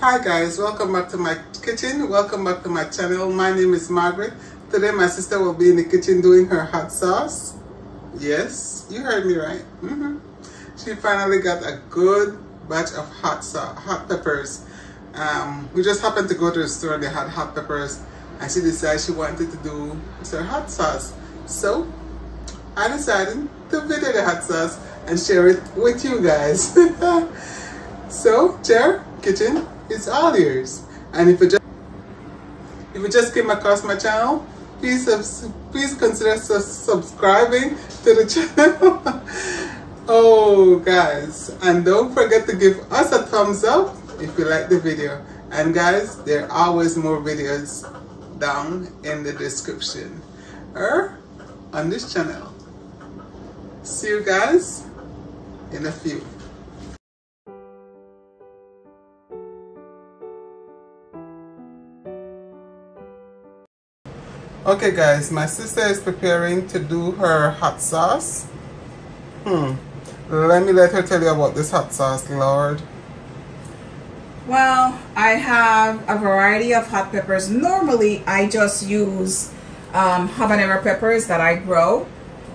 Hi guys, welcome back to my kitchen. Welcome back to my channel. My name is Margaret. Today my sister will be in the kitchen doing her hot sauce. Yes, you heard me right. Mm -hmm. She finally got a good batch of hot sauce, hot peppers. Um, we just happened to go to the store and they had hot peppers and she decided she wanted to do her hot sauce. So I decided to video the hot sauce and share it with you guys. so, chair, kitchen, it's all yours. And if you just if you just came across my channel, please please consider subscribing to the channel. oh, guys, and don't forget to give us a thumbs up if you like the video. And guys, there are always more videos down in the description or on this channel. See you guys in a few. Okay guys, my sister is preparing to do her hot sauce. Hmm. Let me let her tell you about this hot sauce, Lord. Well, I have a variety of hot peppers. Normally, I just use um, habanero peppers that I grow.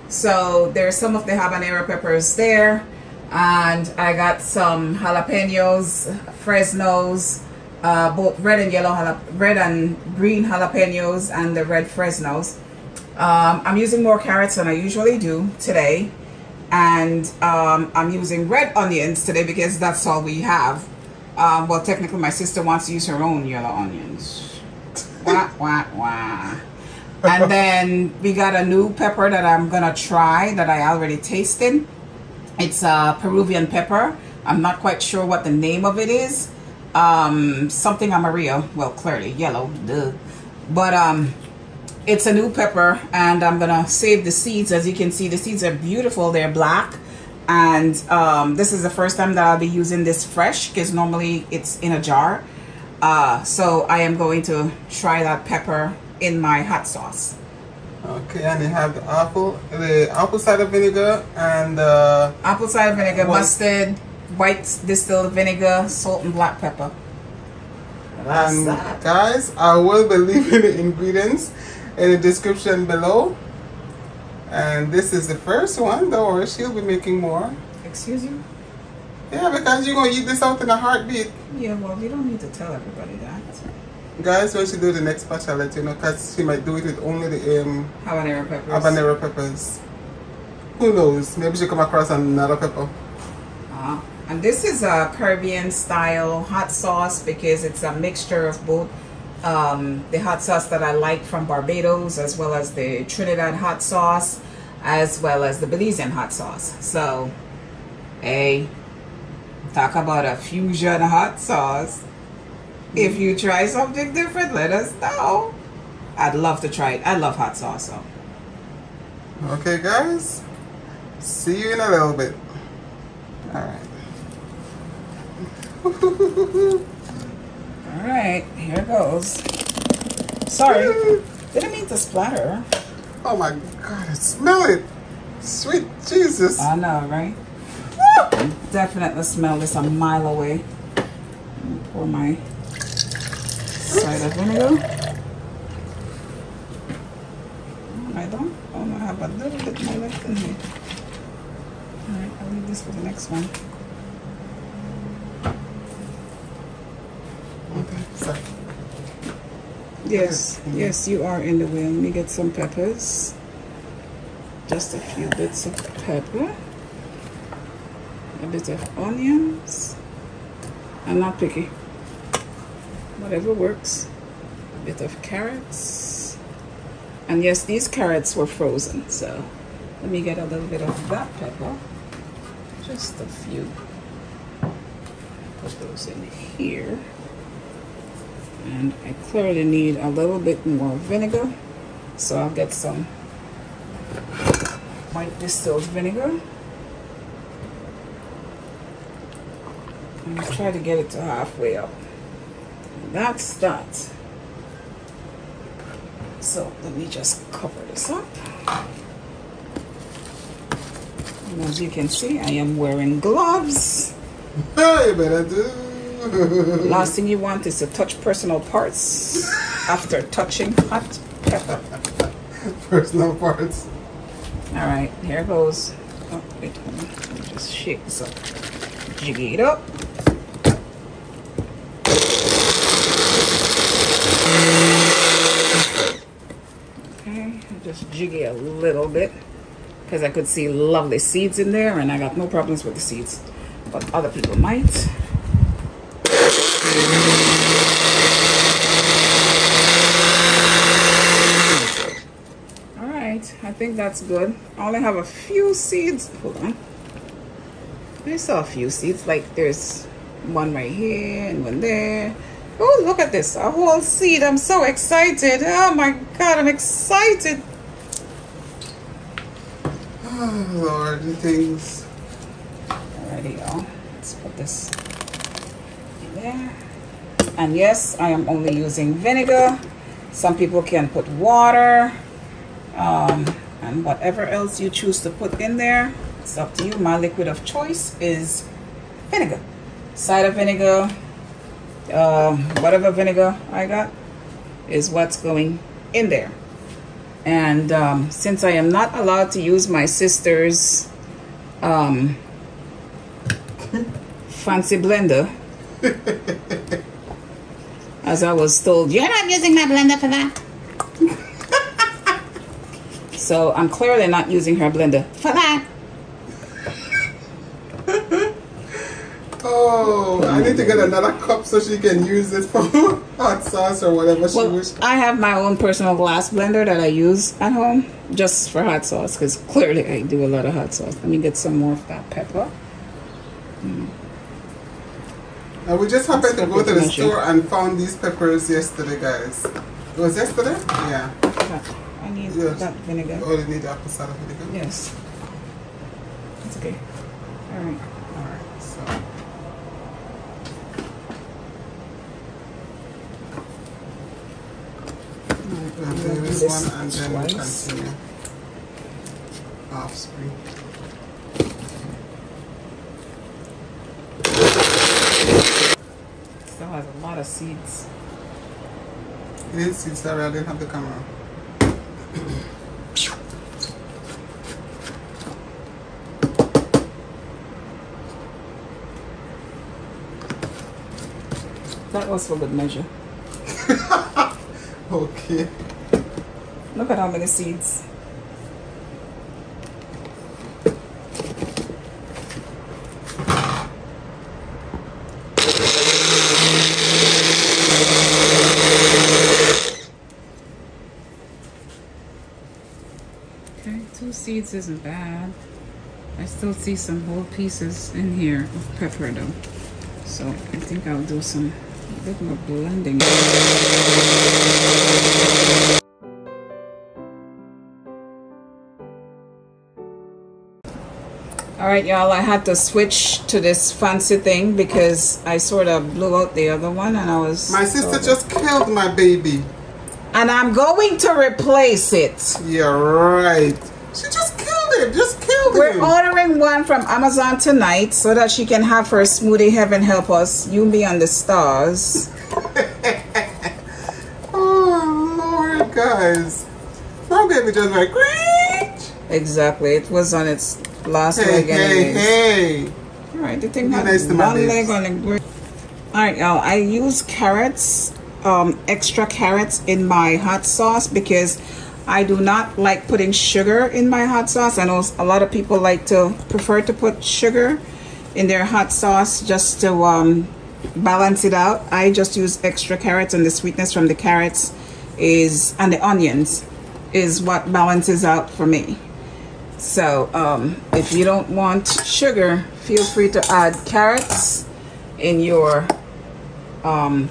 So there's some of the habanero peppers there. And I got some jalapenos, Fresnos, uh, both red and yellow, red and green jalapenos and the red Fresnos. Um, I'm using more carrots than I usually do today. And um, I'm using red onions today because that's all we have. Um, well, technically my sister wants to use her own yellow onions. wah, wah, wah. and then we got a new pepper that I'm going to try that I already tasted. It's a Peruvian pepper. I'm not quite sure what the name of it is um, something amarillo. Well, clearly yellow, duh. But um, it's a new pepper and I'm gonna save the seeds. As you can see, the seeds are beautiful. They're black. And um, this is the first time that I'll be using this fresh because normally it's in a jar. Uh, so I am going to try that pepper in my hot sauce. Okay, and you have the apple, the apple cider vinegar and uh, apple cider vinegar, mustard, white distilled vinegar, salt, and black pepper. and guys, I will be leaving the ingredients in the description below. And this is the first one, though, she'll be making more. Excuse you? Yeah, because you're going to eat this out in a heartbeat. Yeah, well, you don't need to tell everybody that. Guys, when she do the next batch, I'll let you know, because she might do it with only the um, habanero peppers. Habanero peppers. Who knows? Maybe she come across another pepper. Uh, and this is a Caribbean style hot sauce because it's a mixture of both um, the hot sauce that I like from Barbados as well as the Trinidad hot sauce as well as the Belizean hot sauce. So, hey, talk about a fusion hot sauce. If you try something different, let us know. I'd love to try it. I love hot sauce. So. Okay, guys. See you in a little bit. All right. Alright, here goes. Sorry. Didn't mean to splatter. Oh my god, I smell it. Sweet Jesus. I know, right? Definitely smell this a mile away. Pour my cider vinegar. I don't. Oh I have a little bit more left in here. Alright, I'll leave this for the next one. Yes, mm-hmm. yes, you are in the way. Let me get some peppers. Just a few bits of pepper. A bit of onions. I'm not picky. Whatever works. A bit of carrots. And yes, these carrots were frozen, so let me get a little bit of that pepper. Just a few. Put those in here and I clearly need a little bit more vinegar. So I'll get some white distilled vinegar. And try to get it to halfway up. And that's that so let me just cover this up. And as you can see I am wearing gloves. You better do Last thing you want is to touch personal parts after touching hot pepper. Personal parts. All right, here goes. Oh, wait. Let me just shake this up. Jiggy it up. Okay, just jiggy a little bit because I could see lovely seeds in there and I got no problems with the seeds, but other people might. All right, I think that's good. I only have a few seeds. Hold on. I saw a few seeds, like there's one right here and one there. Oh, look at this, a whole seed. I'm so excited. Oh my God, I'm excited. Oh, Lord, the things. Alrighty, y'all. Let's put this in there. And yes, I am only using vinegar. Some people can put water um, and whatever else you choose to put in there. It's up to you. My liquid of choice is vinegar. Cider vinegar, um, whatever vinegar I got is what's going in there. And um, since I am not allowed to use my sister's um, fancy blender, as I was told, you're not using my blender for that. so I'm clearly not using her blender for that. Oh, I need to get another cup so she can use it for hot sauce or whatever she Well, wishes. I have my own personal glass blender that I use at home just for hot sauce because clearly I do a lot of hot sauce. Let me get some more of that pepper. Hmm. And we just happened to go to the store and found these peppers yesterday, guys. It was yesterday? Yeah. I need Yes. that vinegar. Oh, you need apple cider vinegar? Yes. It's okay. All right. Alright, so. And uh, there is This one and then we continue. Offspring. Still has a lot of seeds. It is, see, sorry, I didn't have the camera. That was for good measure. Okay. Look at how many seeds. Okay, isn't bad. I still see some whole pieces in here of pepper though. So I think I'll do some a bit more blending. All right, y'all, I had to switch to this fancy thing because I sort of blew out the other one and I was... My sister just killed my baby. And I'm going to replace it. Yeah, right. We're ordering one from Amazon tonight so that she can have her smoothie heaven help us. You be on the stars. oh, Lord, guys. My baby just went, great. Exactly. It was on its last Hey, leg hey, anyways. hey. All right, the thing had nice my one leg on the. All right, y'all. I use carrots, um, extra carrots in my hot sauce because I do not like putting sugar in my hot sauce. I know a lot of people like to prefer to put sugar in their hot sauce just to um, balance it out. I just use extra carrots, and the sweetness from the carrots is and the onions is what balances out for me. So um, if you don't want sugar, feel free to add carrots in your um,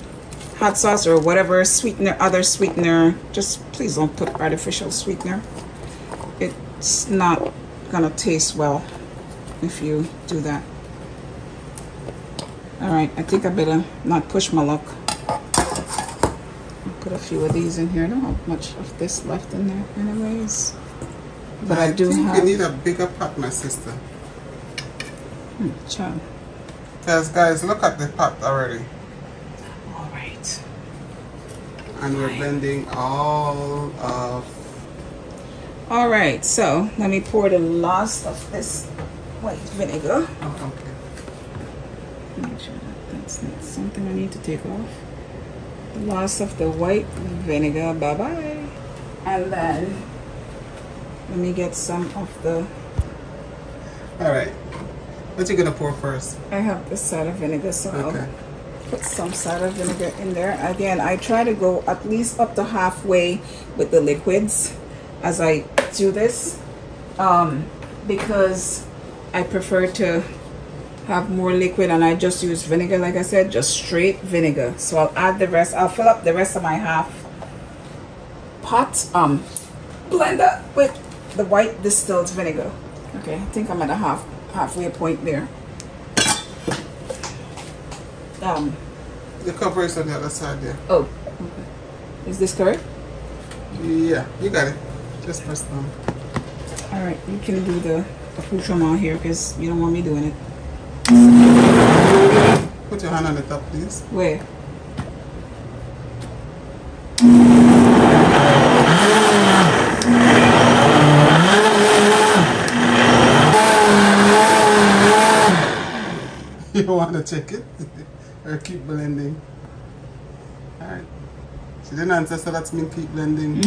hot sauce or whatever sweetener, other sweetener. Just please don't put artificial sweetener. It's not gonna taste well if you do that. All right, I think I better not push my luck. I'll put a few of these in here. I don't have much of this left in there anyways. But I, do think have we need a bigger pot, my sister. Hmm, child. Guys, look at the pot already. All right. And we're blending all of All right. So let me pour the last of this white vinegar. oh, okay. Make sure that that's not something I need to take off. The last of the white vinegar. Bye bye. And then let me get some of the. Alright. What you gonna pour first? I have the cider vinegar, so Okay. I'll put some cider vinegar in there. Again, I try to go at least up to halfway with the liquids as I do this um, because I prefer to have more liquid and I just use vinegar like I said just straight vinegar. So I'll add the rest I'll fill up the rest of my half pot um blender with the white distilled vinegar. Okay I think I'm at a half halfway point there um The cover is on the other side there. oh okay. is this correct Yeah, you got it. Just press down. all right you can do the accoutrement here because you don't want me doing it Put your hand on the top, please. where You want to check it? or keep blending? Alright. She didn't answer, so that's mean keep blending.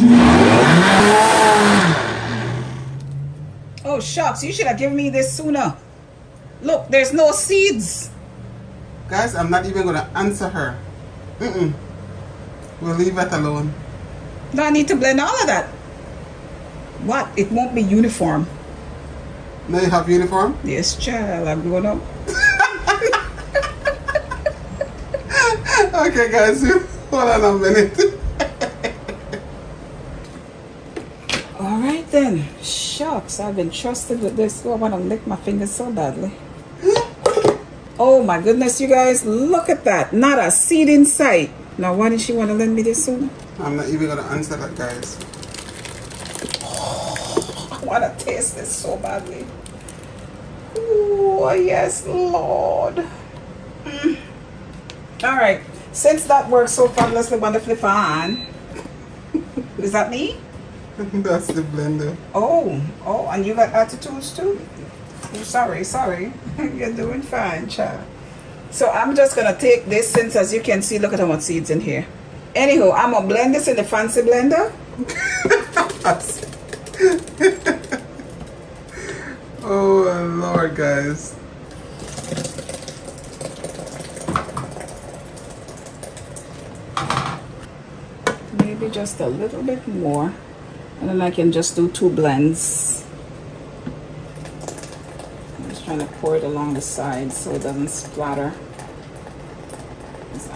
oh shucks you should have given me this sooner look there's no seeds Guys, I'm not even going to answer her. Mm-mm. We'll leave it alone. No, I need to blend all of that. What? It won't be uniform. Now you have uniform? Yes, child. I'm going up. Okay, guys, hold on a minute. All right then. Shucks, I've been trusted with this. Oh, I want to lick my fingers so badly. Oh my goodness, you guys, look at that. Not a seed in sight. Now, why didn't she want to lend me this sooner? I'm not even going to answer that, guys. I want to taste this so badly. Oh, yes, Lord. Mm. All right. Since that works so fabulously, wonderfully fine. Is that me? That's the blender. Oh, oh, and you got attitudes too? Oh, sorry, sorry. You're doing fine, child. So I'm just gonna take this since as you can see, look at how much seeds in here. Anyhow, I'm gonna blend this in the fancy blender. oh, Lord, guys. Maybe just a little bit more. And then I can just do two blends. I'm just trying to pour it along the sides so it doesn't splatter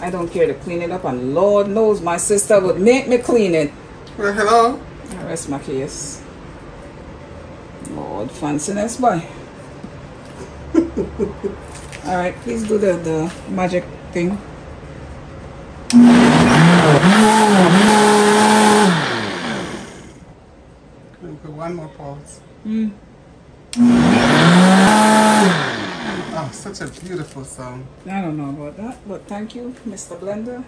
I don't care to clean it up, and Lord knows my sister would make me clean it. Well, hello. I rest my case. Lord, fanciness, boy. Alright, please do the, the magic thing. Let me put one more pulse. Mm. Oh, such a beautiful song. I don't know about that, but thank you, Mr. Blender,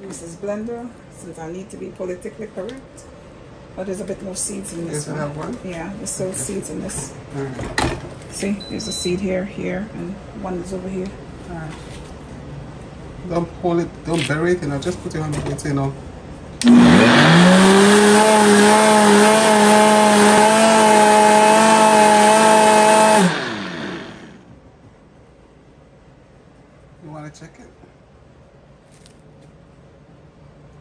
Mrs. Blender, since I need to be politically correct. But there's a bit more seeds in this I one. Yeah, there's still seeds in this. Alright. See, there's a seed here, here, and one is over here. Don't pull it, don't bury it, you know, just put it on you know. You want to check it?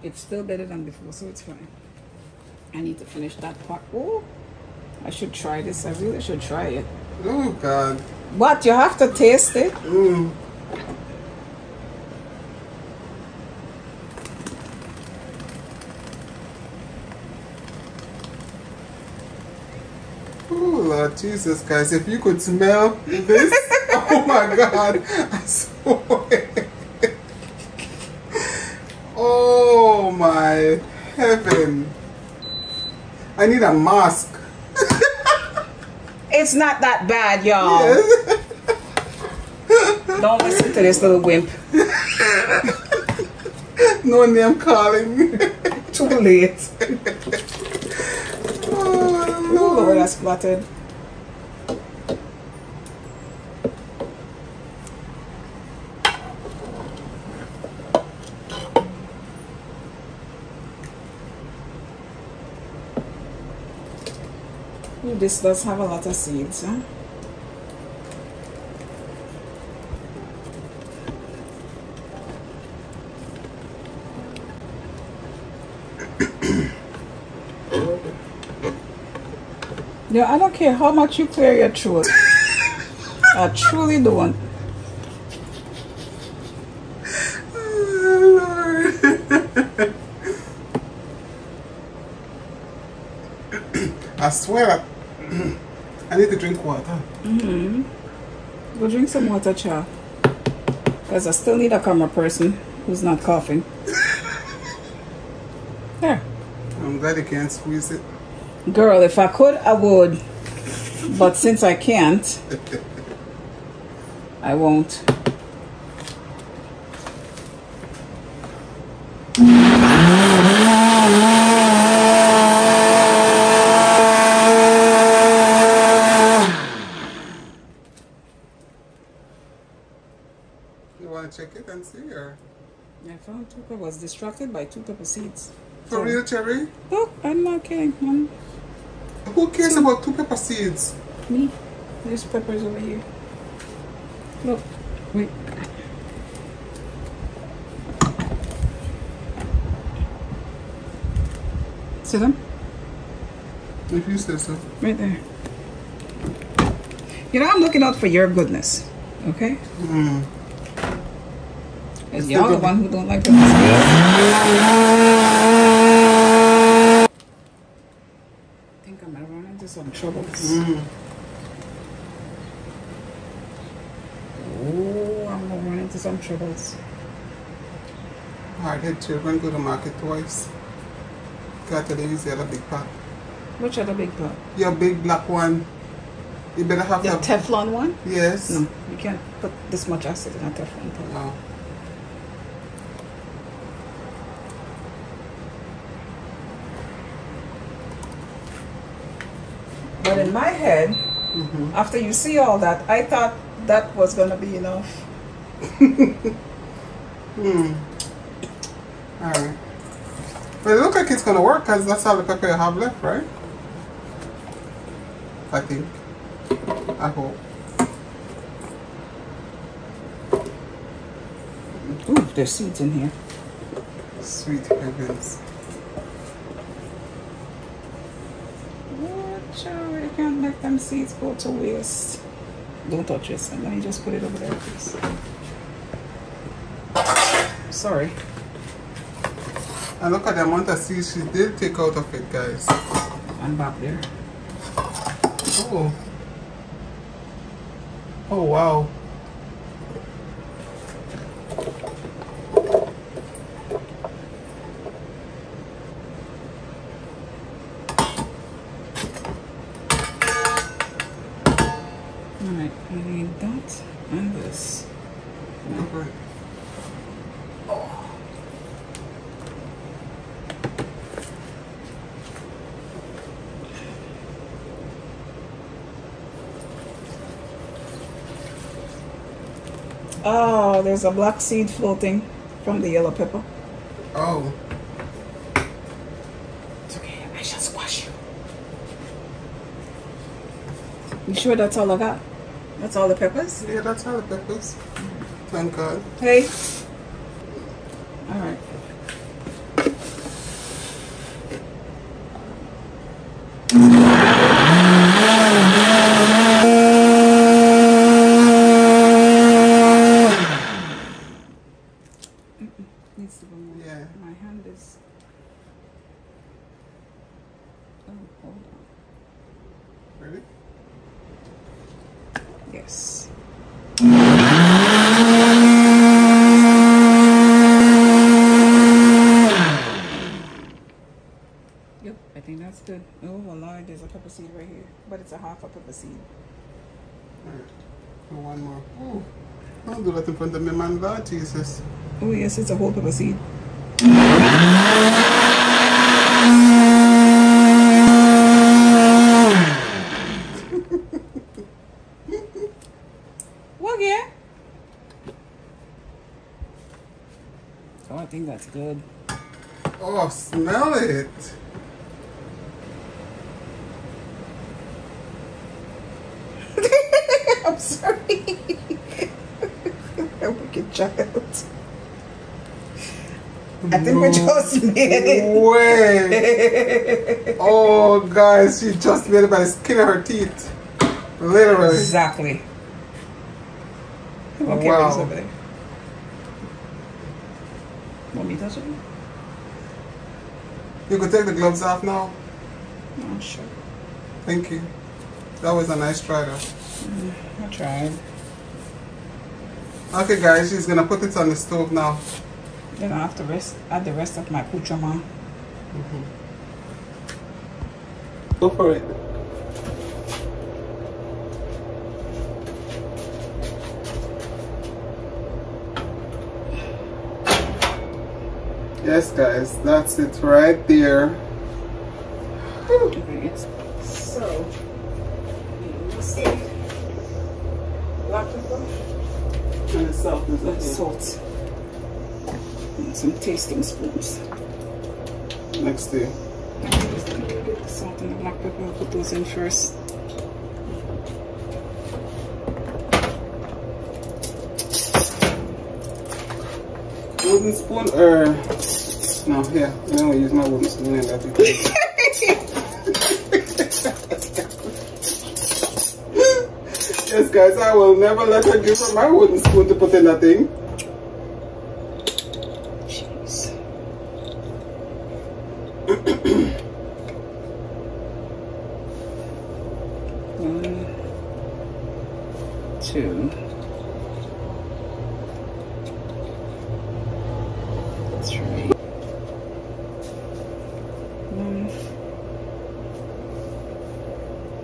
It's still better than before, so it's fine. I need to finish that part. Oh, I should try this. I really should try it. Oh, God. What? You have to taste it? Mm. Oh Lord Jesus, guys, if you could smell this, oh my God, I swear. Oh my heaven. I need a mask. It's not that bad, y'all. Yes. Don't listen to this little wimp. no name calling. Too late. oh, Oh, Lord, that's splattered. This does have a lot of seeds, huh? Yeah, I don't care how much you clear your throat. I truly don't. I swear, need to drink water. Mm-hmm. Go drink some water, child. Because I still need a camera person who's not coughing. There. I'm glad you can't squeeze it. Girl, if I could, I would. But since I can't, I won't. You want to check it and see, or I found two pepper. Was distracted by two pepper seeds. for So- real, Cherry? Look, I'm not kidding. Who cares about two pepper seeds? me. There's peppers over here. Look. Wait. See them? If you say so. Right there. You know, I'm looking out for your goodness. Okay? Mm. Because It's you're still the one who don't like peppers. I think I'm gonna run into some troubles. Mm. Oh, I'm gonna run into some troubles. Hard head children go to market twice. Got to use the other big pot. Which other big pot? Your big black one. You better have The. Teflon one? yes. No, you can't put this much acid in a Teflon pot. No. But in my head, Mhm. after you see all that, I thought that was gonna be enough. Hmm. Alright. But it looks like it's gonna work because that's all the pepper you have left, right? I think. I hope. Ooh, there's seeds in here. Sweet heavens. Watch out, you can't let them seeds go to waste. Don't touch this. Let me just put it over there, please. Sorry. And look at the amount of seeds she did take out of it, guys. I'm back there. Oh. Oh, wow. Alright, I need that and this. Okay. Oh, there's a black seed floating from the yellow pepper. Oh. It's okay, I shall squash you. You sure that's all I got? That's all the peppers? Yeah, that's all the peppers. Thank God. Hey. Alright. Mm-mm, Needs to go more. Yeah. My hand is. Oh, hold on. Ready? Yes. Yep, I think that's good. Oh, well, Lord, there's a pepper seed right here, but it's a half a pepper seed. Alright. One more. Ooh. Don't do that in front of me, man. Lord Jesus. Oh yes, it's a whole pepper seed. what yeah? Oh, I think that's good. Oh, smell it. I'm sorry. A wicked child. I think we just made it. Way. oh, guys, she just made it by the skin of her teeth. Literally. Exactly. Okay, Wow. wow. over there. Want me to touch it? You could take the gloves off now. Oh, sure. Thank you. That was a nice try, though. Mm. I tried. Okay, guys, she's gonna put it on the stove now. Then I have to rest, add the rest of my accoutrement. Mm-hmm. Go for it. Yes, guys, that's it right there. Okay, it's so. Let's see. Black pepper, And the salt salt, and some tasting spoons. Next to you. Get the salt and the black pepper. I'll put those in first. Wooden spoon or no? Here, I'm gonna use my wooden spoon in that. yes, guys, I will never let her give her my wooden spoon to put in that thing. Jeez. One, two, three. One,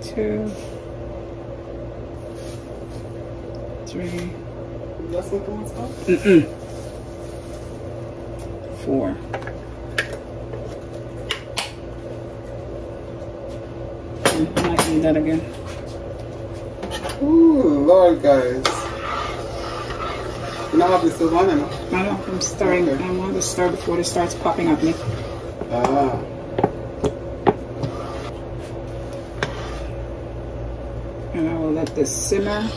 two, three. That's not the one Mm-mm. Four. Mm, I might need that again. Ooh, Lord, guys. You know how this is on, you know? I know, I'm stirring. Okay. I want to stir before it starts popping at me. Ah. And I will let this simmer.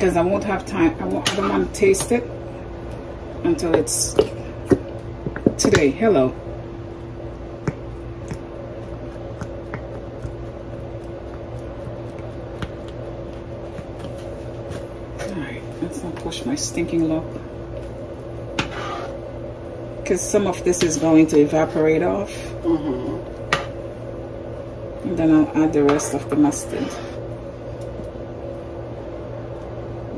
Because I won't have time. I, won't, I don't want to taste it until it's today. Hello. Alright, let's not push my stinking lock. Because some of this is going to evaporate off. Mm-hmm. And then I'll add the rest of the mustard.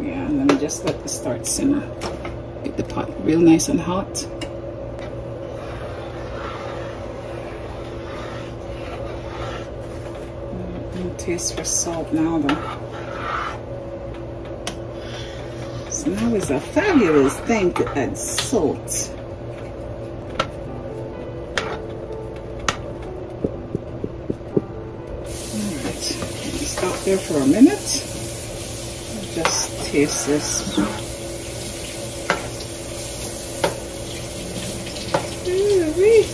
Yeah, and then just let this start simmer. Get the pot real nice and hot. Mm, and taste for salt now though. So now is a fabulous thing to add salt. Alright, stop there for a minute. Just taste this. Ooh-wee.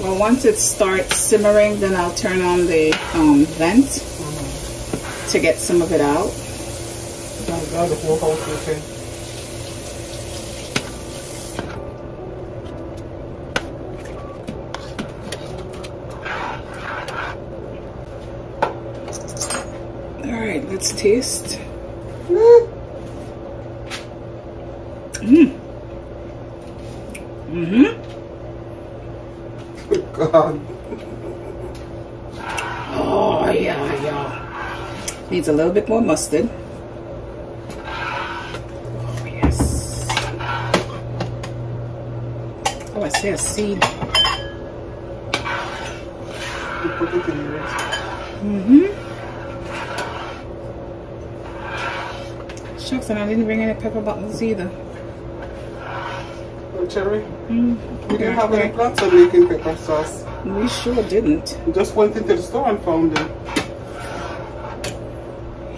Well, once it starts simmering, then I'll turn on the um, vent to get some of it out. Now the whole house is okay. All taste. Mm-hmm. God. Oh yeah, yeah. Needs a little bit more mustard. Oh yes. Oh, I see a seed. Mm-hmm. Shucks, and I didn't bring any pepper buttons either. Oh, Cherry, Mm. we didn't have any plans on making pepper sauce. We sure didn't. We just went into the store and found them.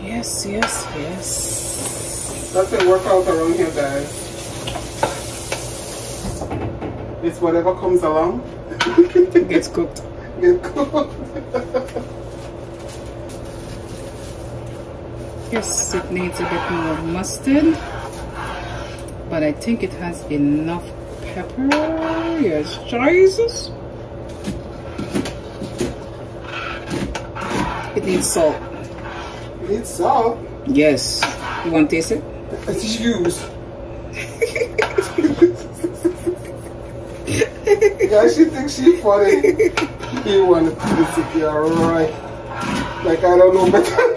Yes, yes, yes. That's a workout around here, guys. It's whatever comes along. Gets cooked. Get cooked. Yes, it needs a bit more mustard. But I think it has enough pepper. Yes, Jesus. It needs salt. it needs salt. Yes. You want to taste it? It's huge. yeah, she thinks she funny. You want to taste it, yeah, right. Like I don't know better.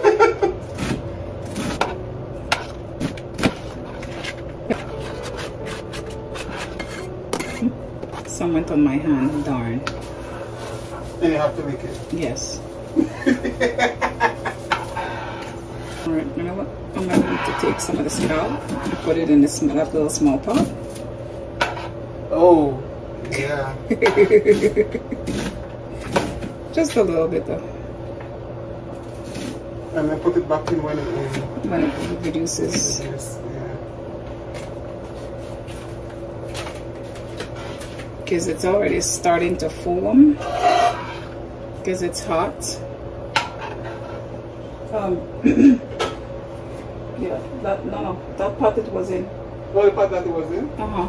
Some went on my hand, darn. and you have to make it. Yes. Alright, you know what? I'm going to need to take some of the scalp, put it in this that little small pot. Oh, yeah. Just a little bit though. And then put it back in when it When it reduces. Yeah. Because it's already starting to foam. Because it's hot. Um, yeah, that, no, no, that pot it was in. Oh, the part that it was in? Uh-huh.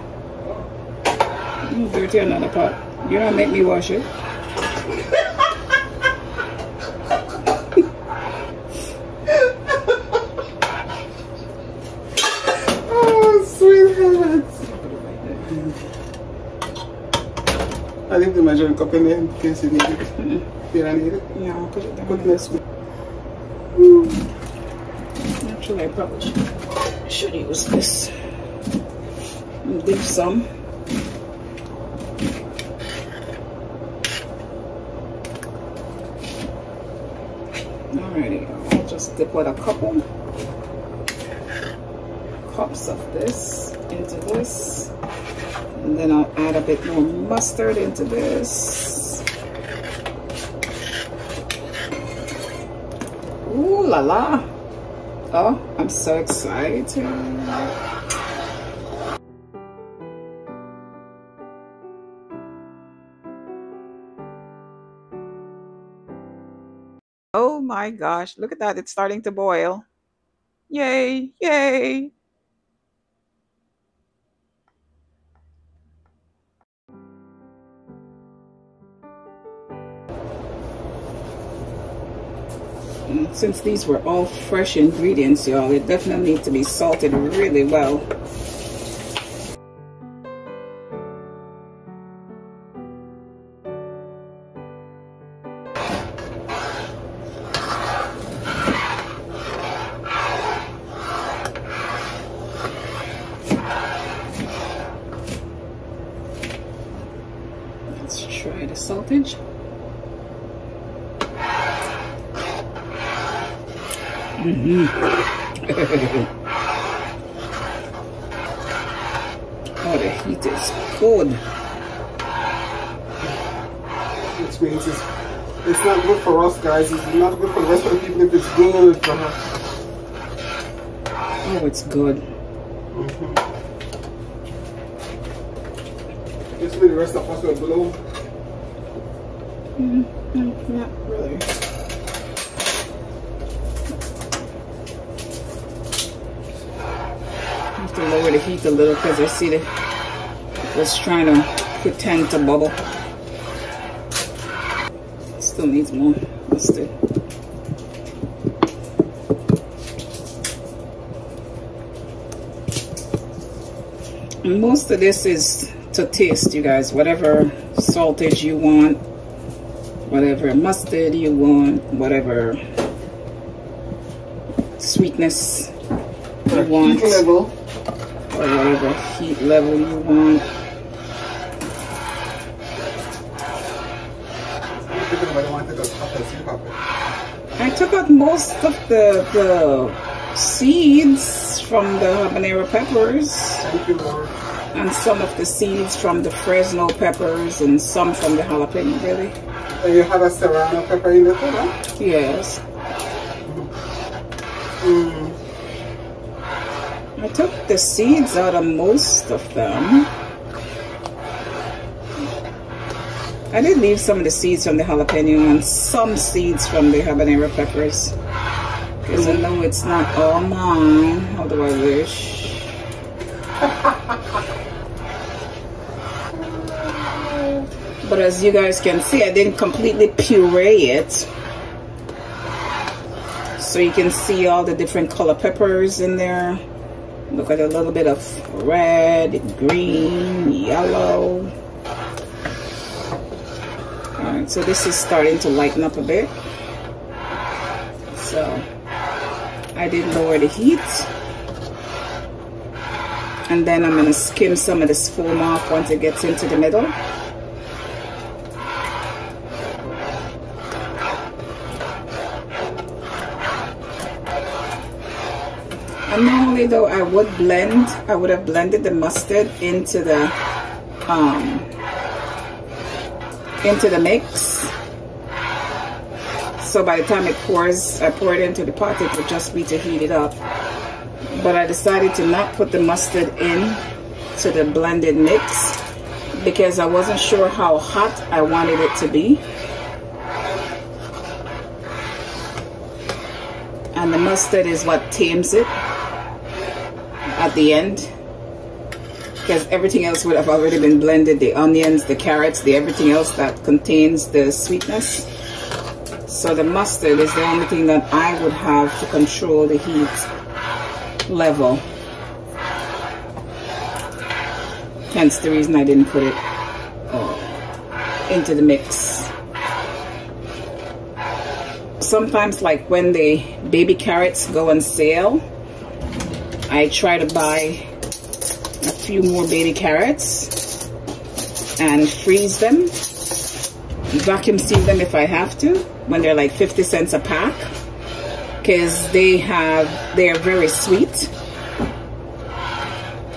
Mm, dirty another pot. You don't make me wash it. Oh, sweet heavens. I leave the measuring cup in there in case you need it. Mm-mm. You don't need it? Yeah, I'll put it down. Put this one. Actually, I probably should, should use this. Dip some. Alrighty, I'll just dip with a couple cups of this into this. And then I'll add a bit more mustard into this. Ooh la la. Oh, I'm so excited. Oh my gosh, look at that. It's starting to boil. Yay, yay. Mm, Since these were all fresh ingredients, y'all, it definitely needs to be salted really well. Let's try the saltage. oh, the heat is good. Which means it's, it's not good for us guys. It's not good for the rest of the people if it's good for her. Oh, it's good. Mm-hmm. This way the rest of us will blow. Mm, mm, not really. I have to lower the heat a little because I see the it was trying to pretend to bubble. Still needs more mustard. And most of this is to taste, you guys. Whatever saltage you want, whatever mustard you want, whatever sweetness you want. Or whatever heat level you want. Everybody wanted a as you pop it? I took out most of the the seeds from the habanero peppers. Thank you, Lord. And some of the seeds from the Fresno peppers and some from the jalapeno, really. You have a serrano pepper in the too, no? Yes. Mm. I took the seeds out of most of them. I did leave some of the seeds from the jalapeno and some seeds from the habanero peppers. Because I know it's not all mine. How do I wish? but as you guys can see, I didn't completely puree it. So you can see all the different color peppers in there. Look at a little bit of red, green, yellow. Alright, so this is starting to lighten up a bit. So I did lower the heat. And then I'm going to skim some of this foam off once it gets into the middle. And normally though I would blend, I would have blended the mustard into the um, into the mix. So by the time it pours, I pour it into the pot, it would just be to heat it up. But I decided to not put the mustard in to the blended mix because I wasn't sure how hot I wanted it to be. And the mustard is what tames it at the end because everything else would have already been blended the onions the carrots the everything else that contains the sweetness. So the mustard is the only thing that I would have to control the heat level. Hence the reason I didn't put it uh, into the mix. Sometimes like when the baby carrots go on sale I try to buy a few more baby carrots and freeze them. Vacuum seal them if I have to when they're like 50 cents a pack because they have, they are very sweet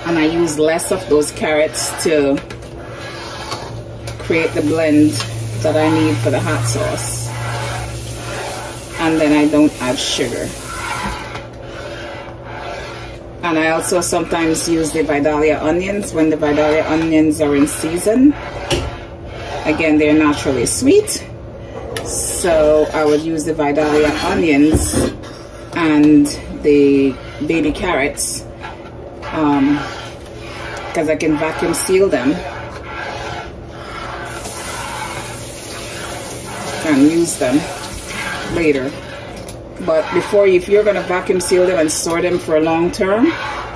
and I use less of those carrots to create the blend that I need for the hot sauce and then I don't add sugar. And I also sometimes use the Vidalia onions when the Vidalia onions are in season. Again, they're naturally sweet. So I would use the Vidalia onions and the baby carrots because um, I can vacuum seal them and use them later. But before, you if you're going to vacuum seal them and store them for a long term,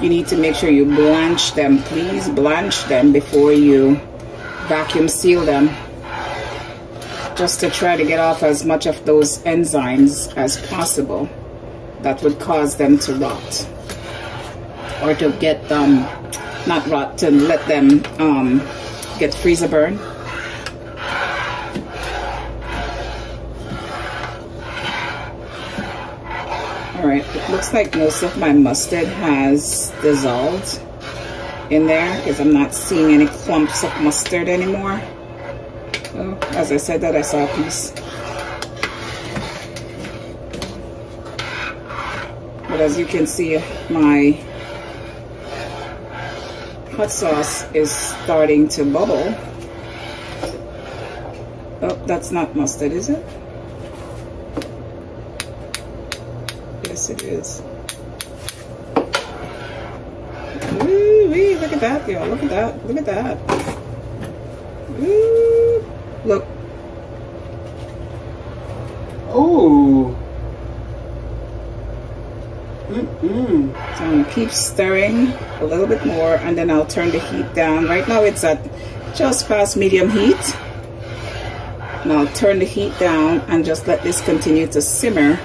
you need to make sure you blanch them. Please blanch them before you vacuum seal them. Just to try to get off as much of those enzymes as possible that would cause them to rot. Or to get them, um, not rot, to let them um, get freezer burn. Alright, it looks like most of my mustard has dissolved in there because I'm not seeing any clumps of mustard anymore. Oh, as I said that, I saw a piece. But as you can see, my hot sauce is starting to bubble. Oh, that's not mustard, is it? Yes, Woo wee, look at that, y'all. Look at that. Look at that. Woo. Look. Oh. Mm-mm. So I'm going to keep stirring a little bit more and then I'll turn the heat down. Right now it's at just past medium heat. Now I'll turn the heat down and just let this continue to simmer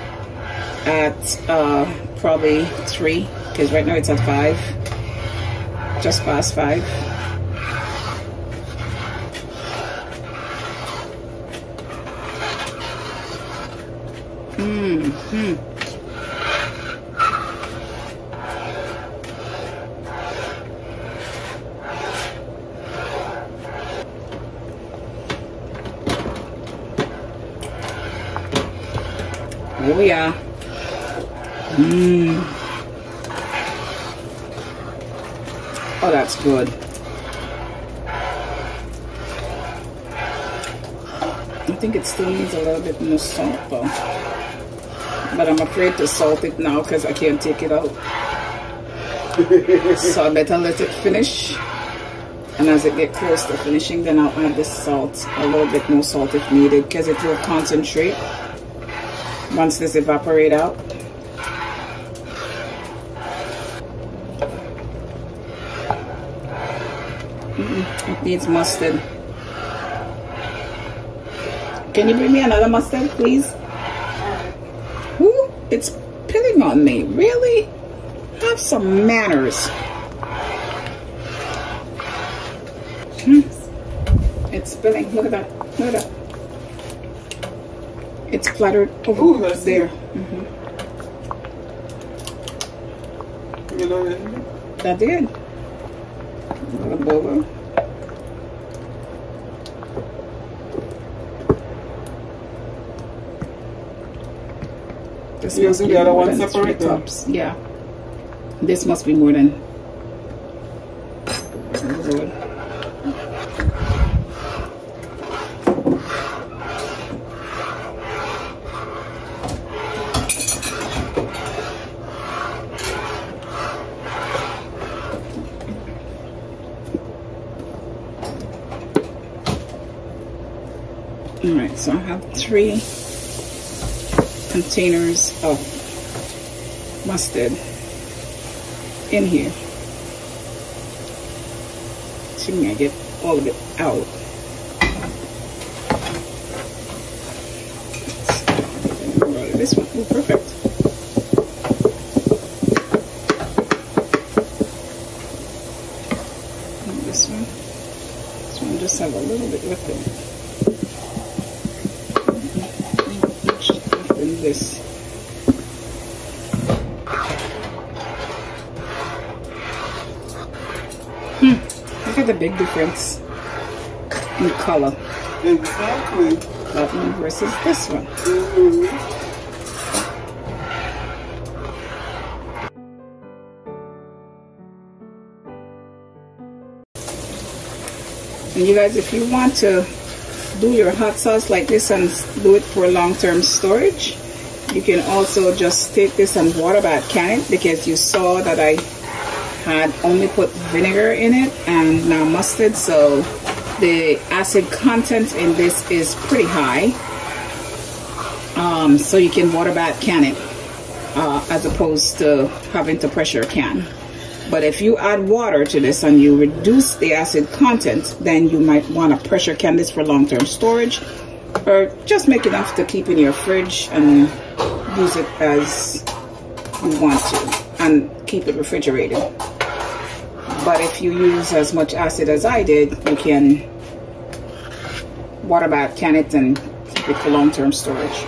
at uh, probably three because right now it's at five just past five Mm hmm. Oh yeah. Mmm. Oh, that's good. I think it still needs a little bit more salt though. But I'm afraid to salt it now because I can't take it out. so I better let it finish. And as it get close to finishing, then I'll add the salt, a little bit more salt if needed because it will concentrate once this evaporate out. Needs mustard. Can you bring me another mustard, please? Ooh, it's pilling on me. Really? Have some manners. Hmm. It's spilling. Look at that. Look at that. It's splattered over Ooh, there. Mm -hmm. You know that? That did. This you do the other one separate tops. Yeah. This must be more than good. All right, so I have three containers of mustard in here. Assuming I get all of it out. This one, oh, perfect. And this one, this one just have a little bit left in it. this. Hmm. Look at the big difference in color. Exactly. That one versus this one. Mm -hmm. And you guys, if you want to do your hot sauce like this and do it for long-term storage, you can also just take this and water bath can it because you saw that I had only put vinegar in it and now mustard so the acid content in this is pretty high um, so you can water bath can it uh, as opposed to having to pressure can but if you add water to this and you reduce the acid content then you might want to pressure can this for long-term storage or just make enough to keep in your fridge and use it as you want to and keep it refrigerated. But if you use as much acid as I did, you can water bath can it and keep it for long-term storage.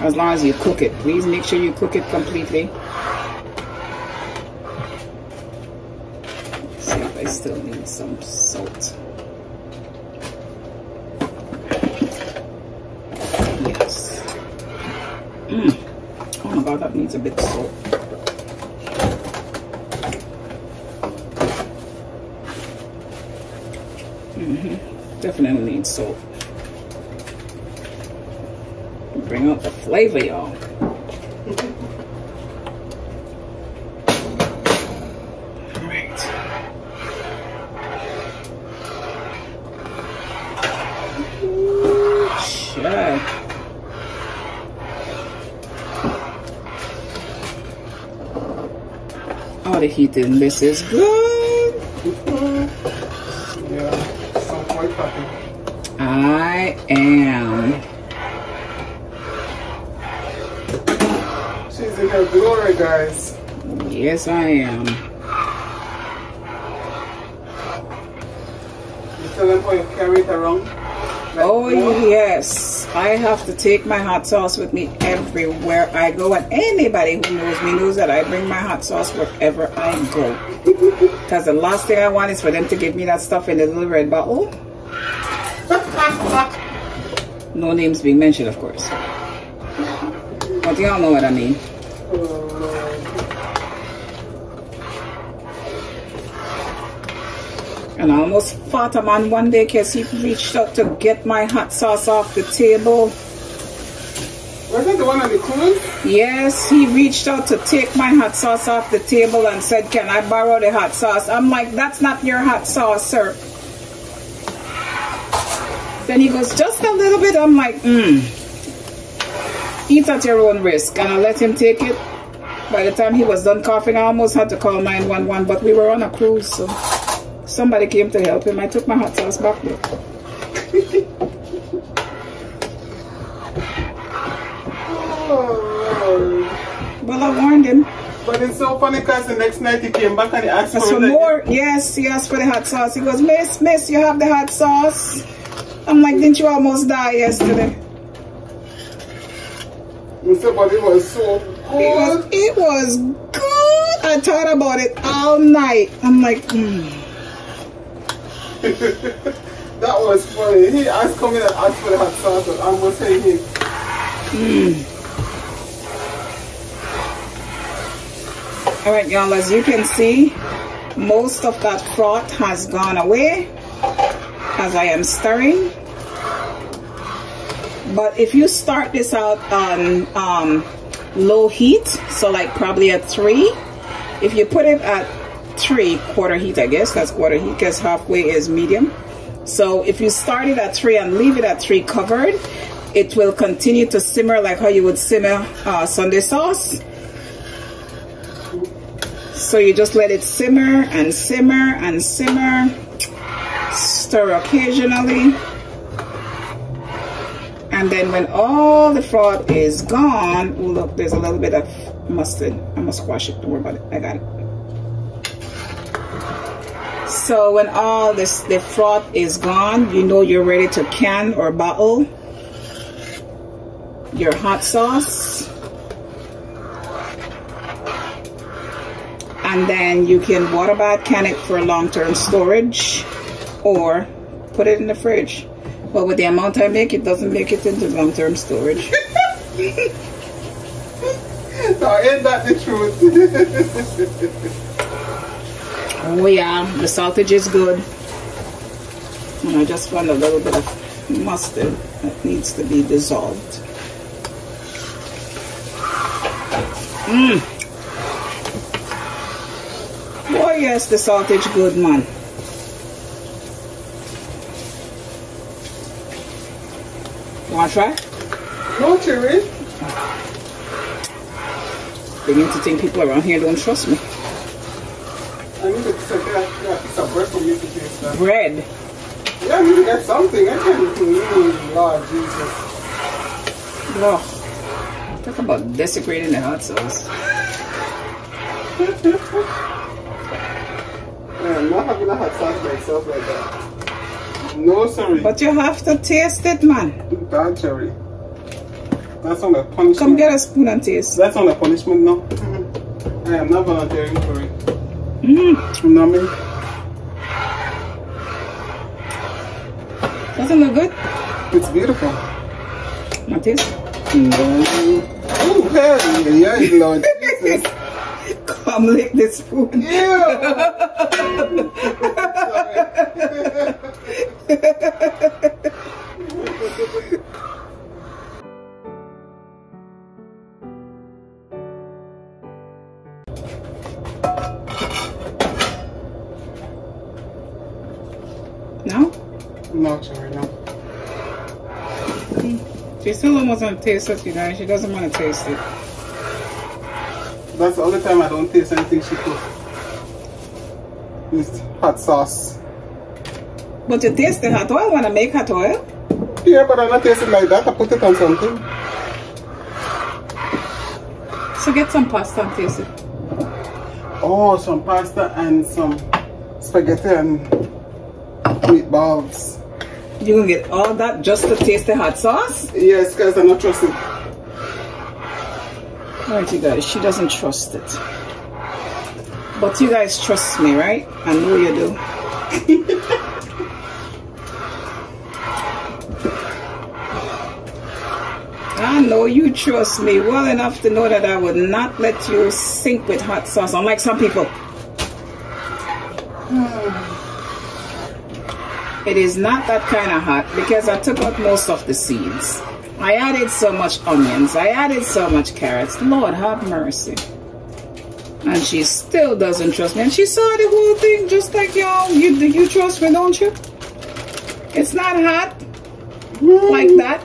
As long as you cook it. Please make sure you cook it completely. Let's see if I still need some salt. Yes. Mm. Oh my god, that needs a bit of salt. Mm -hmm. Definitely needs salt. Bring out the flavor, y'all. Oh, the heat in This is good. Yeah, I'm quite happy. Am. She's in her glory, guys. Yes, I am. You tell them how you carry it around? oh yes, I have to take my hot sauce with me everywhere I go, and anybody who knows me knows that I bring my hot sauce wherever I go. Because the last thing I want is for them to give me that stuff in a little red bottle. no names being mentioned, of course. But y'all know what I mean. And I almost fought a man one day because he reached out to get my hot sauce off the table. Was it the one on the cruise? Yes, he reached out to take my hot sauce off the table and said, Can I borrow the hot sauce? I'm like, That's not your hot sauce, sir. Then he goes, Just a little bit. I'm like, Hmm. Eat at your own risk. And I let him take it. By the time he was done coughing, I almost had to call 911, but we were on a cruise, so somebody came to help him. I took my hot sauce back there. oh, well, I warned him. But it's so funny because the next night he came back and he asked for, more. Yes, he asked for the hot sauce. He goes, Miss, Miss, you have the hot sauce? I'm like, didn't you almost die yesterday? Mr. But it was so good. It was, it was good. I thought about it all night. I'm like, hmm. that was funny. He asked coming and asked for the hot sauce and I was saying him. Mm. Alright y'all, as you can see, most of that froth has gone away as I am stirring. But if you start this out on um, low heat, so like probably at three, if you put it at three quarter heat I guess that's quarter heat because halfway is medium. So if you start it at three and leave it at three covered it will continue to simmer like how you would simmer uh, Sunday sauce. So you just let it simmer and simmer and simmer stir occasionally. And then when all the froth is gone oh look there's a little bit of mustard. I must squash it don't worry about it. I got it. So when all this the froth is gone, you know you're ready to can or bottle your hot sauce. And then you can water bath can it for long-term storage or put it in the fridge. But with the amount I make, it doesn't make it into long-term storage. so ain't that the truth? Oh yeah, the saltage is good. And I just found a little bit of mustard that needs to be dissolved. Mmm. Boy, yes, the saltage good, man. You want to try? No, Cherry. Beginning to think people around here don't trust me. I need to get, some bread for me to taste that. Bread? Yeah, I need to get something. I can't mm, Lord Jesus. Oh, talk about desecrating the hot sauce. yeah, I'm not having a hot sauce myself like that. No, sorry. But you have to taste it, man. Bad cherry. That's not a punishment. Come get a spoon and taste. That's not a punishment, no. Mm-hmm. I am not volunteering for it. Mm. Nummy. Doesn't look good. It's beautiful. My taste? No. Oh, heavy. Yeah, Lord Jesus. Come lick this spoon. Yeah. No, No, sorry, no. She still almost want to taste it, you know. She doesn't want to taste it. That's the only time I don't taste anything she cooks. It's hot sauce. But you taste the hot oil when I make hot oil? Yeah, but I don't taste it like that. I put it on something. So get some pasta and taste it. Oh, some pasta and some spaghetti and meatballs. You gonna get all that just to taste the hot sauce? Yes, guys, I'm not trusting. Alright, you guys, she doesn't trust it. But you guys trust me, right? I know you do. I know you trust me well enough to know that I would not let you sink with hot sauce, unlike some people. It is not that kind of hot because I took out most of the seeds. I added so much onions. I added so much carrots. Lord have mercy. And she still doesn't trust me. And she saw the whole thing just like y'all. You, do, you trust me, don't you? It's not hot mm. like that.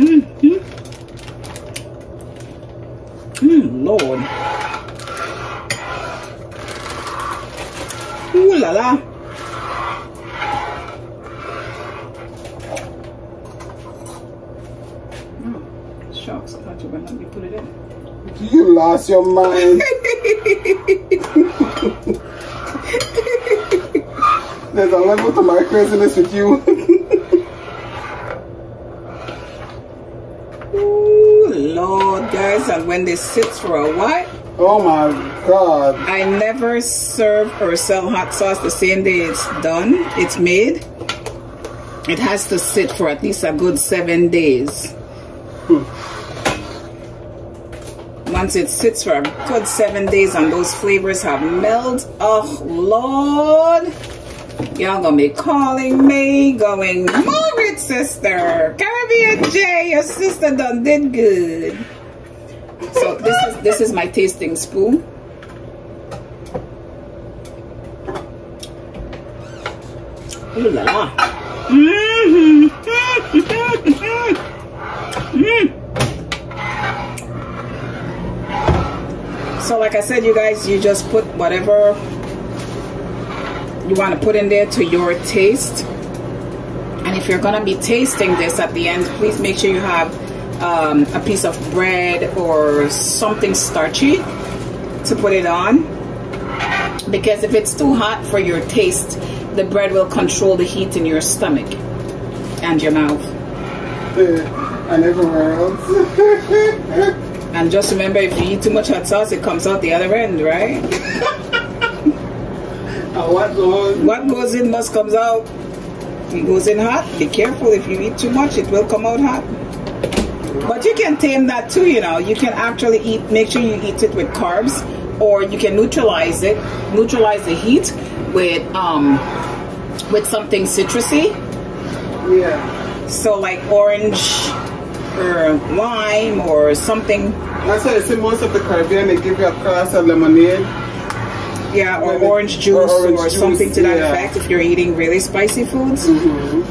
Mm. Mm -hmm. Mm, Lord. Ooh la la. You lost your mind. There's a level to my craziness with you. Ooh, Lord, guys, and when this sits for a while. Oh my God. I never serve or sell hot sauce the same day it's done, it's made. It has to sit for at least a good seven days. Hmm once it sits for a good seven days and those flavors have melted, oh Lord, y'all gonna be calling me, going, Margaret sister, Caribbean J, your sister done did good. So this is this is my tasting spoon. Ooh la la. Mm -hmm. mm. so like I said you guys you just put whatever you want to put in there to your taste and if you're gonna be tasting this at the end please make sure you have um, a piece of bread or something starchy to put it on because if it's too hot for your taste the bread will control the heat in your stomach and your mouth and everywhere else And just remember, if you eat too much hot sauce, it comes out the other end, right? what goes? What goes in must comes out. It goes in hot. Be careful. If you eat too much, it will come out hot. But you can tame that too, you know. You can actually eat, make sure you eat it with carbs, or you can neutralize it, neutralize the heat with um with something citrusy. Yeah. So like orange or lime or something. That's why I see most of the Caribbean, they give you a glass of lemonade. Yeah, or orange juice or, orange or juice, something to that yeah. effect if you're eating really spicy foods. Mm -hmm.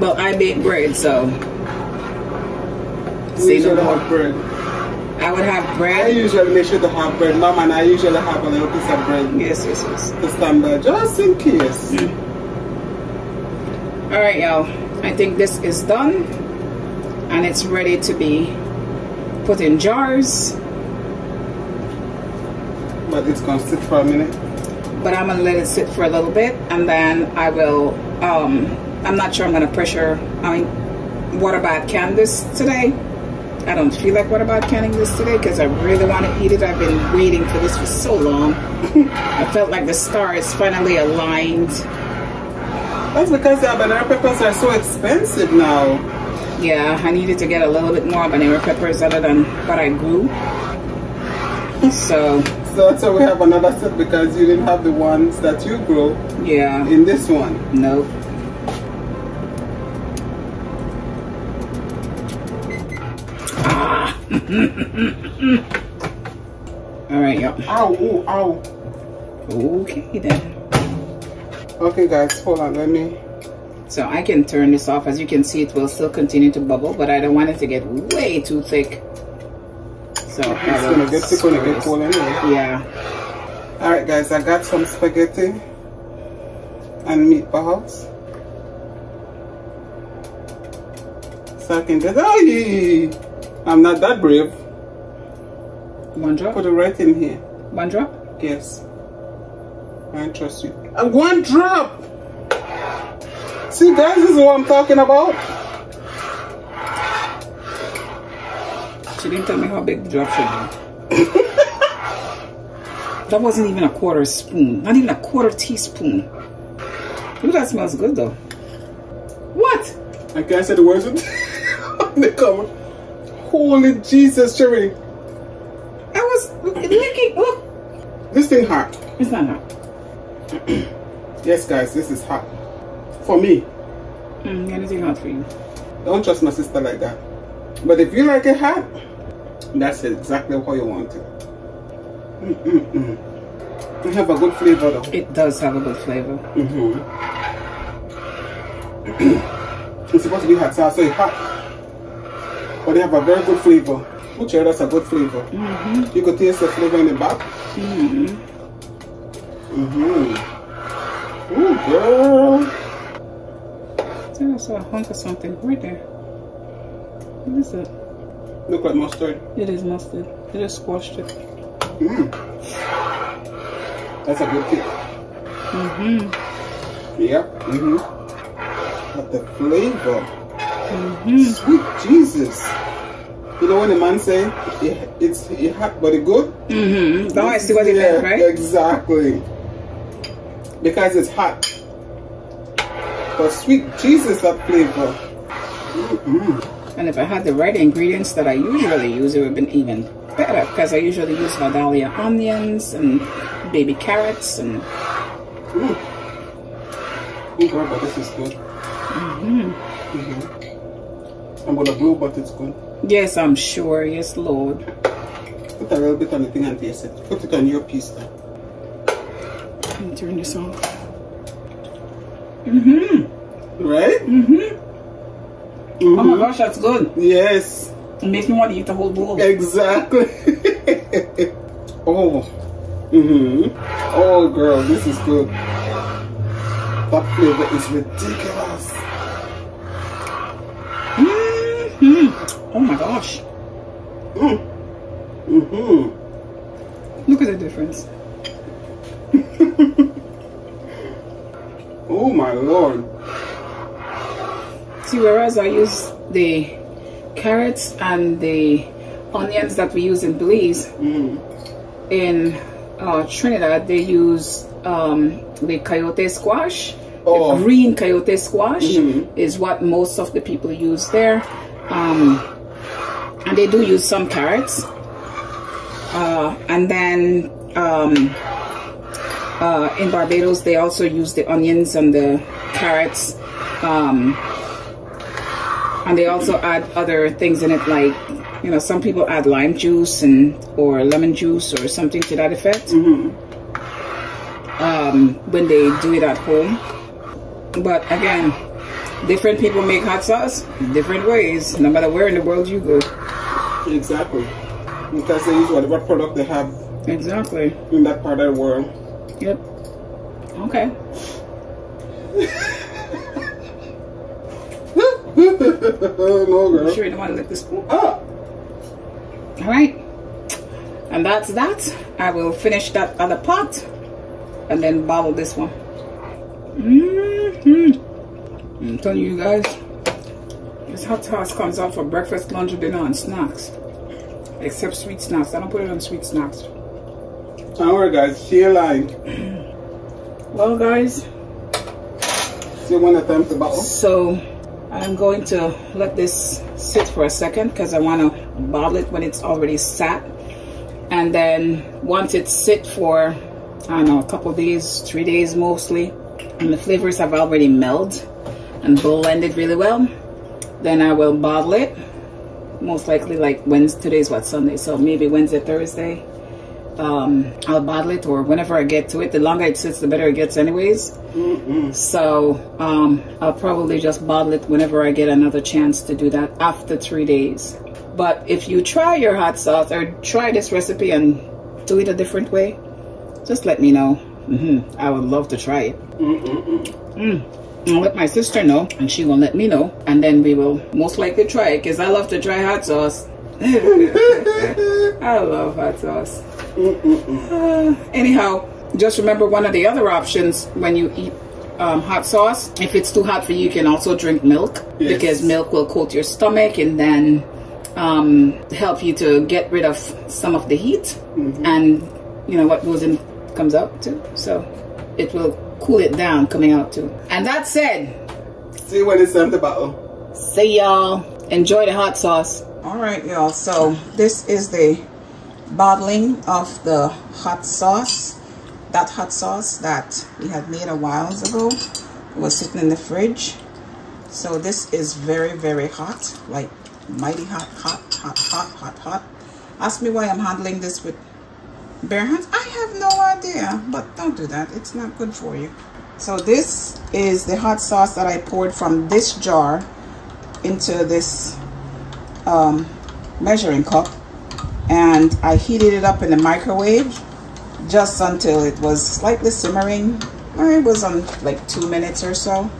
Well, I bake bread, so. We usually have bread. I would have bread. I usually make sure to have bread. Mom and I usually have a little piece of bread. Yes, yes, yes. To stand by, just in case. Mm. All right, y'all. I think this is done and it's ready to be put in jars but it's gonna sit for a minute but I'm gonna let it sit for a little bit and then I will um, I'm not sure I'm gonna pressure I mean water bath can this today I don't feel like what about canning this today because I really want to eat it I've been waiting for this for so long I felt like the stars finally aligned that's because the habanero peppers are so expensive now. Yeah, I needed to get a little bit more habanero peppers other than what I grew. So so that's why we have another set because you didn't have the ones that you grow. Yeah. In this one. Nope. All right, y'all. Ow, ooh, ow. Okay then. Okay guys, hold on, let me... So I can turn this off. As you can see, it will still continue to bubble, but I don't want it to get way too thick. So it's gonna get thick when it gets cold anyway. Yeah. Alright guys, I got some spaghetti and meatballs. So I can oh, I'm not that brave. One drop? Put it right in here. One drop? Yes. I trust you. And one drop. See, guys, this is what I'm talking about. She didn't tell me how big the drop should be. that wasn't even a quarter spoon. Not even a quarter teaspoon. Ooh, that smells good though. What? I can't say the words on the cover. Holy Jesus, Cherry. I was licking. Look. This thing hot. It's not hot. Yes, guys, this is hot. For me. Mm, anything hot for you? Don't trust my sister like that. But if you like it hot, that's exactly how you want it. Mm -mm -mm. It have a good flavor though. It does have a good flavor. Mm-hmm. it's supposed to be hot so it's hot. But they have a very good flavor. Which that's a good flavor. Mm-hmm. You could taste the flavor in the back. Mm-hmm. Mm-hmm. Ooh, girl. I saw a hunk of something right there. What is it? Look like mustard. It is mustard. They just squashed it. Mm. That's a good kick. Mm-hmm. Yep. Mm-hmm. But the flavor. Mm-hmm. Sweet Jesus. You know when the man say it, it's it hot but it good? Mm-hmm. Now I see what it yeah, meant, right? Exactly. Because it's hot. But sweet Jesus that flavor. Mm-mm. And if I had the right ingredients that I usually use, it would have been even better. Because I usually use Vidalia onions and baby carrots and. Mm. Oh God, but this is good. Mm-hmm. Mm-hmm. I'm gonna blow, but it's good. Yes, I'm sure. Yes, Lord. Put a little bit on the thing and taste it. Put it on your piece. Let me turn this off. Mm-hmm. Right? Mm-hmm. Mm-hmm. Oh my gosh, that's good. Yes. It makes me want to eat the whole bowl. Exactly. oh. Mm-hmm. Oh, girl, this is good. That flavor is ridiculous. Mm-hmm. Oh my gosh. Mm. Mm-hmm. Look at the difference. Oh my lord. See, whereas I use the carrots and the onions that we use in Belize, Mm. in uh, Trinidad, they use um, the chayote squash. Oh. The green chayote squash Mhm. is what most of the people use there. Um, and they do use some carrots. Uh, and then um, uh, in Barbados, they also use the onions and the carrots. Um, and they also add other things in it, like you know, some people add lime juice and or lemon juice or something to that effect. Mm-hmm. Um, when they do it at home. But again, different people make hot sauce different ways, no matter where in the world you go. Exactly. Because they use whatever product they have Exactly. in that part of the world. Yep. Okay. no, girl. I'm Sure you don't want to lick the spoon. Ah. All right. And that's that. I will finish that other pot and then bottle this one. Mm-hmm. I'm telling you guys, this hot sauce comes out for breakfast, lunch, dinner, and snacks. Except sweet snacks. I don't put it on sweet snacks. Don't worry, guys. She lying. Well, guys, See one at time to bottle. so I'm going to let this sit for a second because I want to bottle it when it's already sat. And then once it's sit for, I don't know, a couple days, three days mostly, and the flavors have already melded and blended really well, then I will bottle it. Most likely like Wednesday, today's what, Sunday, so maybe Wednesday, Thursday. Um, I'll bottle it or whenever I get to it. The longer it sits, the better it gets anyways. Mm-mm. So um, I'll probably just bottle it whenever I get another chance to do that after three days. But if you try your hot sauce or try this recipe and do it a different way, just let me know. hmm I would love to try it. I'll let my sister know and she will let me know. And then we will most likely try it because I love to try hot sauce. I love hot sauce. Uh, anyhow, just remember one of the other options when you eat um, hot sauce. If it's too hot for you, you can also drink milk yes. because milk will coat your stomach and then um, help you to get rid of some of the heat. Mm -hmm. And you know what goes in comes out too. So it will cool it down coming out too. And that said, see when it's in the bottle. See y'all. Enjoy the hot sauce. All right, y'all. So this is the bottling of the hot sauce that hot sauce that we had made a while ago it was sitting in the fridge so this is very very hot like mighty hot hot hot hot hot hot ask me why i'm handling this with bare hands i have no idea but don't do that it's not good for you so this is the hot sauce that i poured from this jar into this um, measuring cup and i heated it up in the microwave just until it was slightly simmering. It was on like two minutes or so.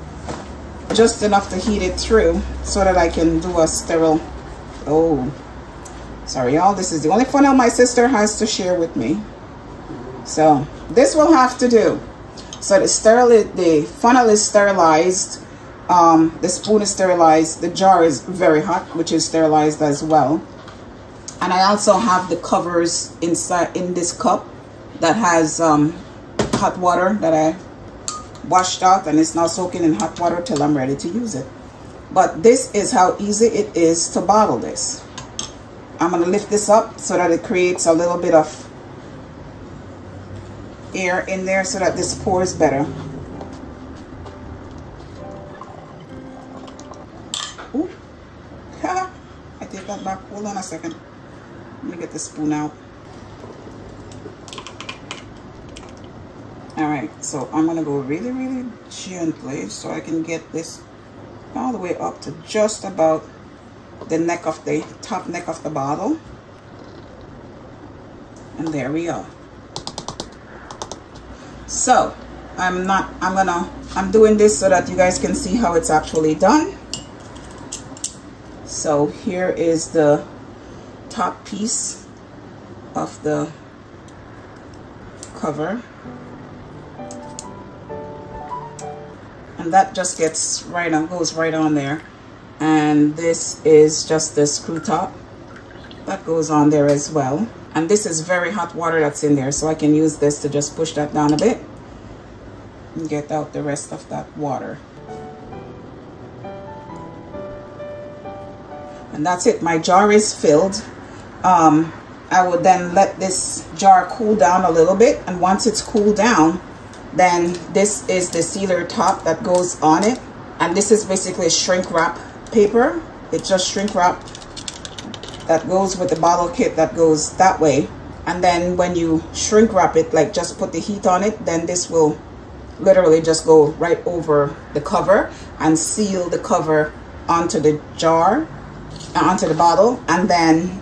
Just enough to heat it through so that I can do a sterile. Oh, sorry y'all. This is the only funnel my sister has to share with me. So this will have to do. So the sterile, the funnel is sterilized. Um, the spoon is sterilized. The jar is very hot, which is sterilized as well. And I also have the covers inside in this cup that has um, hot water that I washed out and it's now soaking in hot water till I'm ready to use it. But this is how easy it is to bottle this. I'm going to lift this up so that it creates a little bit of air in there so that this pours better. Ooh. I take that back. Hold on a second. Let me get the spoon out. all right so i'm gonna go really really gently so i can get this all the way up to just about the neck of the top neck of the bottle. And there we go so i'm not i'm gonna i'm doing this so that you guys can see how it's actually done. So here is the top piece of the cover. And that just gets right on goes right on there and this is just the screw top that goes on there as well. And this is very hot water that's in there so I can use this to just push that down a bit and get out the rest of that water. And that's it. My jar is filled. Um, I would then let this jar cool down a little bit. And once it's cooled down then this is the sealer top that goes on it. And this is basically shrink wrap paper. It's just shrink wrap that goes with the bottle kit that goes that way. And then when you shrink wrap it like just put the heat on it then this will literally just go right over the cover and seal the cover onto the jar uh, onto the bottle. And then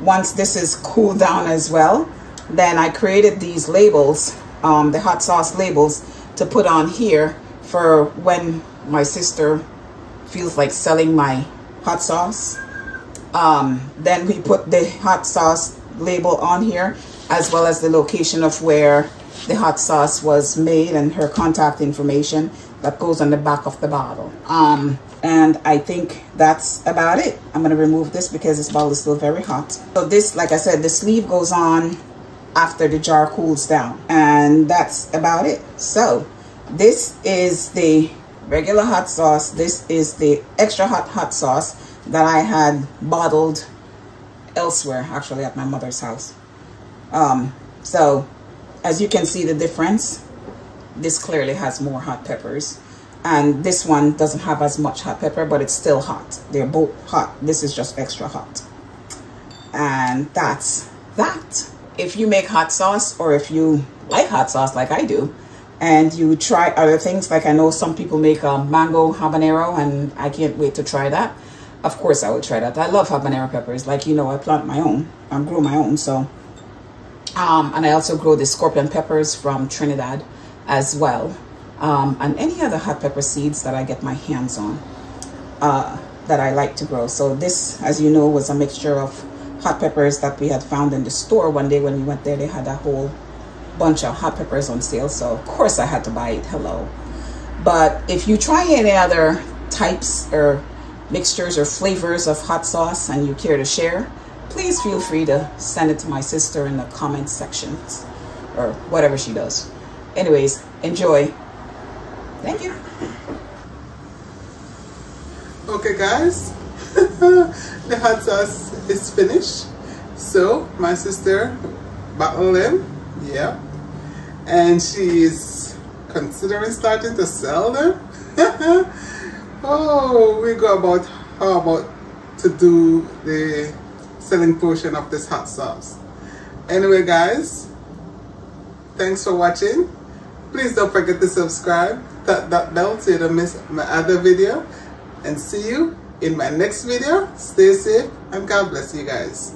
once this is cooled down as well then I created these labels um, the hot sauce labels to put on here for when my sister feels like selling my hot sauce. Um, then we put the hot sauce label on here as well as the location of where the hot sauce was made and her contact information that goes on the back of the bottle. Um, and I think that's about it. I'm going to remove this because this bottle is still very hot. So this, like I said, the sleeve goes on after the jar cools down and that's about it so this is the regular hot sauce. This is the extra hot hot sauce that I had bottled elsewhere actually at my mother's house. Um, so as you can see the difference this clearly has more hot peppers. And this one doesn't have as much hot pepper but it's still hot. They're both hot. This is just extra hot. And that's that. If you make hot sauce or if you like hot sauce like I do and you try other things. Like I know some people make a um, mango habanero and I can't wait to try that. Of course I will try that. I love habanero peppers. Like you know I plant my own. I grow my own so. Um, and I also grow the scorpion peppers from Trinidad as well. Um, and any other hot pepper seeds that I get my hands on uh, that I like to grow. So this as you know was a mixture of hot peppers that we had found in the store one day when we went there. They had a whole bunch of hot peppers on sale, so of course I had to buy it. Hello. But if you try any other types or mixtures or flavors of hot sauce and you care to share, please feel free to send it to my sister in the comments sections or whatever she does. Anyways, enjoy. Thank you. Okay guys, the hot sauce is finished. So my sister bottled them, yeah. And she's considering starting to sell them. oh, we go about how about to do the selling portion of this hot sauce. Anyway guys, thanks for watching. Please don't forget to subscribe, tap that bell so you don't miss my other video. And see you in my next video. Stay safe and God bless you guys.